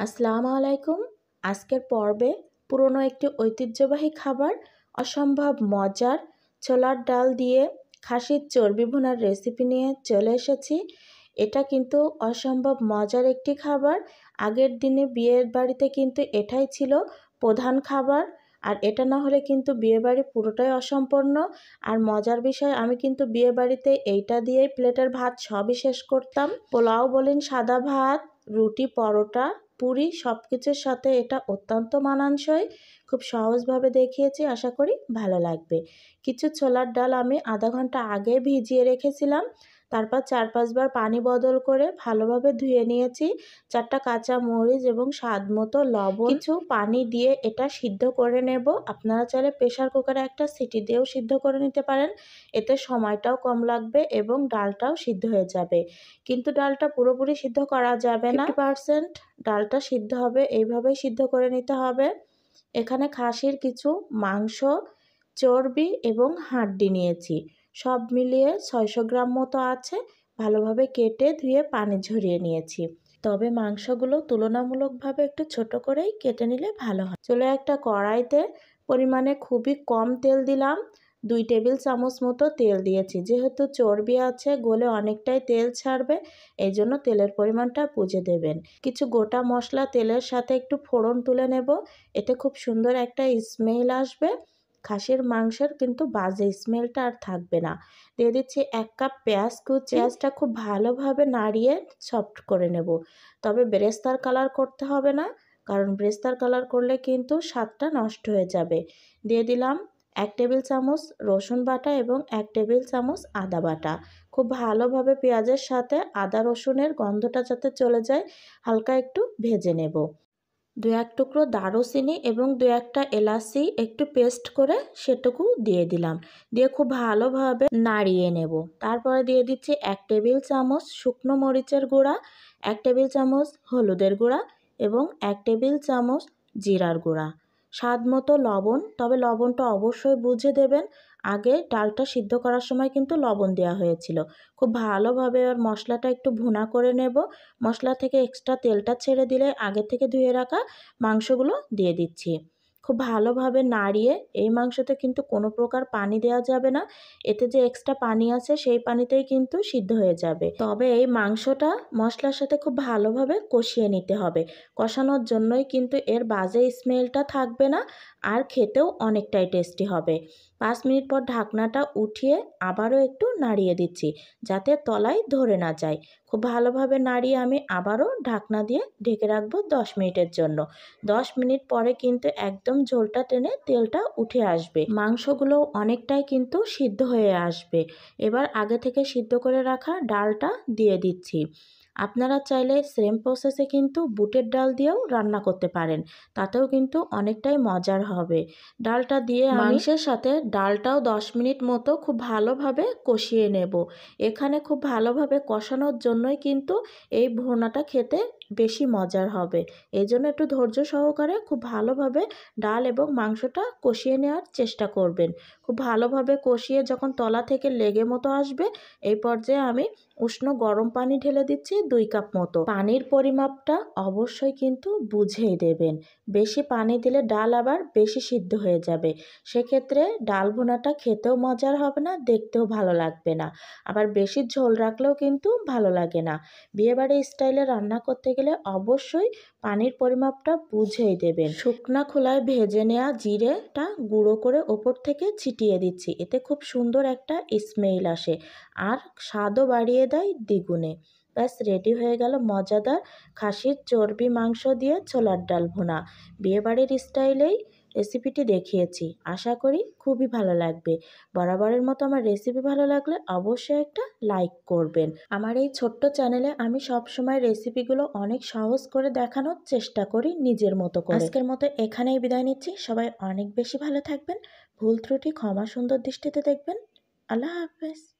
আসসালামু আলাইকুম। আজকের পর্বে পুরনো একটি ঐতিহ্যবাহী খাবার, অসম্ভব মজার ছোলার ডাল দিয়ে খাসির চর্বি ভুনার রেসিপি নিয়ে চলে এসেছি। এটা কিন্তু অসম্ভব মজার একটি খাবার। আগের দিনে বিয়ের বাড়িতে কিন্তু এটাই ছিল প্রধান খাবার। আর এটা না হলে কিন্তু বিয়েবাড়ি পুরোটাই অসম্পূর্ণ। আর মজার বিষয়, আমি কিন্তু বিয়েবাড়িতে এইটা দিয়েই প্লেটের ভাত সবই শেষ করতাম। পোলাও বলেন সাদা ভাত, রুটি, পরোটা পুরি সব কিছুর সাথে এটা অত্যন্ত মানানসই। খুব সহজভাবে দেখিয়েছি, আশা করি ভালো লাগবে। কিছু ছোলার ডাল আমি আধা ঘণ্টা আগে ভিজিয়ে রেখেছিলাম। তারপর চার পাঁচবার পানি বদল করে ভালোভাবে ধুয়ে নিয়েছি। চারটা কাঁচা মরিচ এবং স্বাদ মতো লবণ। কিছু পানি দিয়ে এটা সিদ্ধ করে নেব। আপনারা চাইলে প্রেশার কুকারে একটা সিটি দিয়েও সিদ্ধ করে নিতে পারেন। এতে সময়টাও কম লাগবে এবং ডালটাও সিদ্ধ হয়ে যাবে। কিন্তু ডালটা পুরোপুরি সিদ্ধ করা যাবে না। পার্সেন্ট ডালটা সিদ্ধ হবে, এইভাবেই সিদ্ধ করে নিতে হবে। এখানে খাসির কিছু মাংস, চর্বি এবং হাড্ডি নিয়েছি। সব মিলিয়ে ছয়শো গ্রাম মতো আছে। ভালোভাবে কেটে ধুয়ে পানি ঝরিয়ে নিয়েছি। তবে মাংসগুলো তুলনামূলকভাবে একটু ছোট করেই কেটে নিলে ভালো হয়। চলে একটা কড়াইতে পরিমাণে খুবই কম তেল দিলাম। দুই টেবিল চামচ মতো তেল দিয়েছি। যেহেতু চর্বি আছে, গোলে অনেকটাই তেল ছাড়বে, এই জন্য তেলের পরিমাণটা বুঝে দেবেন। কিছু গোটা মশলা তেলের সাথে একটু ফোড়ন তুলে নেব। এতে খুব সুন্দর একটা স্মেল আসবে। খাসির মাংসের কিন্তু বাজে স্মেলটা আর থাকবে না। দিয়ে দিচ্ছি এক কাপ পেঁয়াজ কুচি পেঁয়াজটা খুব ভালোভাবে নাড়িয়ে সফট করে নেব। তবে ব্রেস্তার কালার করতে হবে না কারণ ব্রেস্তার কালার করলে কিন্তু স্বাদটা নষ্ট হয়ে যাবে। দিয়ে দিলাম এক টেবিল চামচ রসুন বাটা এবং এক টেবিল চামচ আদা বাটা। খুব ভালোভাবে পেঁয়াজের সাথে আদা রসুনের গন্ধটা যাতে চলে যায় হালকা একটু ভেজে নেব। দু এক টুকরো দারুচিনি এবং দু একটা এলাচি একটু পেস্ট করে সেটুকু দিয়ে দিলাম। দিয়ে খুব ভালোভাবে নাড়িয়ে নেব। তারপরে দিয়ে দিচ্ছি এক টেবিল চামচ শুকনো মরিচের গুঁড়া, এক টেবিল চামচ হলুদের গুঁড়া এবং এক টেবিল চামচ জিরার গুঁড়া। স্বাদ মতো লবণ, তবে লবণটা অবশ্যই বুঝে দেবেন। আগে ডালটা সিদ্ধ করার সময় কিন্তু লবণ দেওয়া হয়েছিল। খুব ভালোভাবে আর মশলাটা একটু ভুনা করে নেব। মশলা থেকে এক্সট্রা তেলটা ছেড়ে দিলে আগে থেকে ধুয়ে রাখা মাংসগুলো দিয়ে দিচ্ছি। খুব ভালোভাবে নাড়িয়ে এই মাংসতে কিন্তু কোনো প্রকার পানি দেওয়া যাবে না। এতে যে এক্সট্রা পানি আছে সেই পানিতেই কিন্তু সিদ্ধ হয়ে যাবে। তবে এই মাংসটা মশলার সাথে খুব ভালোভাবে কষিয়ে নিতে হবে। কষানোর জন্যই কিন্তু এর বাজে স্মেলটা থাকবে না আর খেতেও অনেকটাই টেস্টি হবে। পাঁচ মিনিট পর ঢাকনাটা উঠিয়ে আবারও একটু নাড়িয়ে দিচ্ছি যাতে তলায় ধরে না যায়। খুব ভালোভাবে নাড়িয়ে আমি আবারও ঢাকনা দিয়ে ঢেকে রাখব দশ মিনিটের জন্য। দশ মিনিট পরে কিন্তু একদম ঝোলটা টেনে তেলটা উঠে আসবে। মাংসগুলো অনেকটাই কিন্তু সিদ্ধ হয়ে আসবে। এবার আগে থেকে সিদ্ধ করে রাখা ডালটা দিয়ে দিচ্ছি। আপনারা চাইলে সেম প্রসেসে কিন্তু বুটের ডাল দিয়েও রান্না করতে পারেন। তাতেও কিন্তু অনেকটাই মজার হবে। ডালটা দিয়ে মাংসের সাথে ডালটাও দশ মিনিট মতো খুব ভালোভাবে কষিয়ে নেব। এখানে খুব ভালোভাবে কষানোর জন্যই কিন্তু এই ভোনাটা খেতে বেশি মজার হবে। এই জন্য একটু ধৈর্য সহকারে খুব ভালোভাবে ডাল এবং মাংসটা কষিয়ে নেওয়ার চেষ্টা করবেন। খুব ভালোভাবে কষিয়ে যখন তলা থেকে লেগে মতো আসবে, এই পর্যায়ে আমি উষ্ণ গরম পানি ঢেলে দিচ্ছি দুই কাপ মতো। পানির পরিমাপটা অবশ্যই কিন্তু বুঝেই দেবেন। বেশি পানি দিলে ডাল আবার বেশি সিদ্ধ হয়ে যাবে। সেক্ষেত্রে ডাল ভুনাটা খেতেও মজার হবে না, দেখতেও ভালো লাগবে না। আবার বেশি ঝোল রাখলেও কিন্তু ভালো লাগে না। বিয়েবাড়ি স্টাইলে রান্না করতে গেলে অবশ্যই পানির পরিমাপটা বুঝেই দেবেন। শুকনা খোলায় ভেজে নেওয়া জিরেটা গুঁড়ো করে ওপর থেকে ছিটিয়ে দিচ্ছি। এতে খুব সুন্দর একটা স্মেল আসে আর স্বাদও বাড়িয়ে দেয় দ্বিগুণে। ব্যাস, রেডি হয়ে গেল মজাদার খাসির চর্বি মাংস দিয়ে ছোলার ডাল ভুনা। বিয়েবাড়ির স্টাইলেই রেসিপিটি দেখিয়েছি। আশা করি খুবই ভালো লাগবে। বরাবরের মতো আমার রেসিপি ভালো লাগলে অবশ্যই একটা লাইক করবেন। আমার এই ছোট্ট চ্যানেলে আমি সব সময় রেসিপিগুলো অনেক সহজ করে দেখানোর চেষ্টা করি নিজের মতো করে। আজকের মতো এখানেই বিদায় নিচ্ছি। সবাই অনেক বেশি ভালো থাকবেন। ভুল ত্রুটি ক্ষমা সুন্দর দৃষ্টিতে দেখবেন। আল্লাহ হাফেজ।